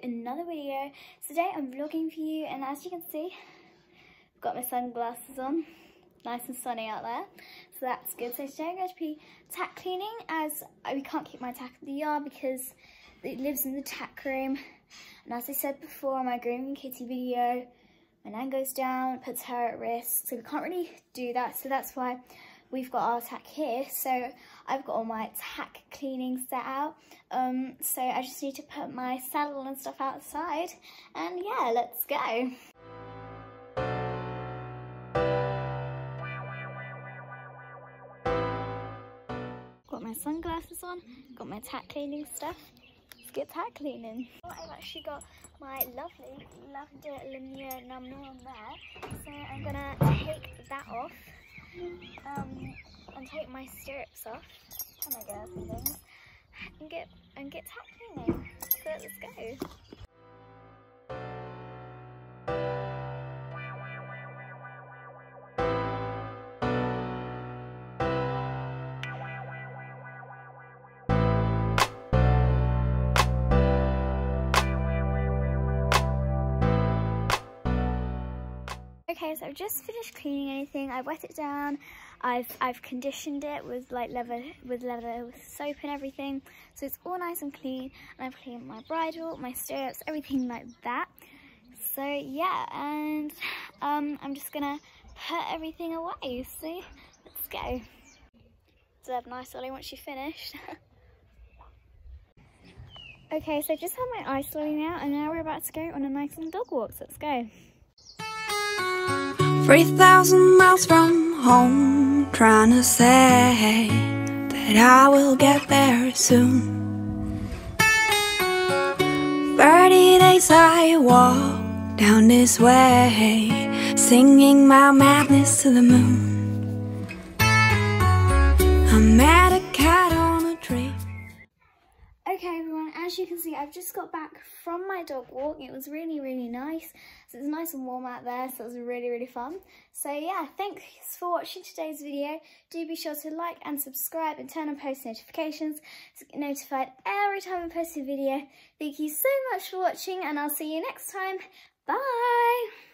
today I'm vlogging for you and as you can see, I've got my sunglasses on. Nice and sunny out there, so that's good. So today I'm going to be tack cleaning as we can't keep my tack in the yard because it lives in the tack room. And as I said before in my grooming kitty video, my nan goes down, puts her at risk, so we can't really do that. So that's why we've got our tack here. So I've got all my tack cleaning set out. Um, so I just need to put my saddle and stuff outside. And yeah, let's go. Got my sunglasses on, got my tack cleaning stuff. Let's get tack cleaning. I've actually got my lovely lavender Lemieux numnah there. So I'm gonna take that off um, and take my stirrups off and my and get and get tack cleaning. So let's go. Okay, so I've just finished cleaning anything. I've wet it down. I've I've conditioned it with like leather with leather with soap and everything. So it's all nice and clean. And I've cleaned my bridle, my stirrups, everything like that. So yeah, and um, I'm just gonna put everything away. See, let's go. So have nice Ollie once you finished. okay, so I just had my ice lolly now, and now we're about to go on a nice little dog walk. So let's go. 3,000 miles from home, trying to say that I will get there soon. 30 days I walk down this way, singing my madness to the moon. I met a cat on a tree. Okay everyone, as you can see I've just got back from my dog walk. It was really really nice. So it was nice and warm out there so it was really really fun. So yeah, thanks for watching today's video. Do be sure to like and subscribe and turn on post notifications to get notified every time I post a video. Thank you so much for watching and I'll see you next time. Bye!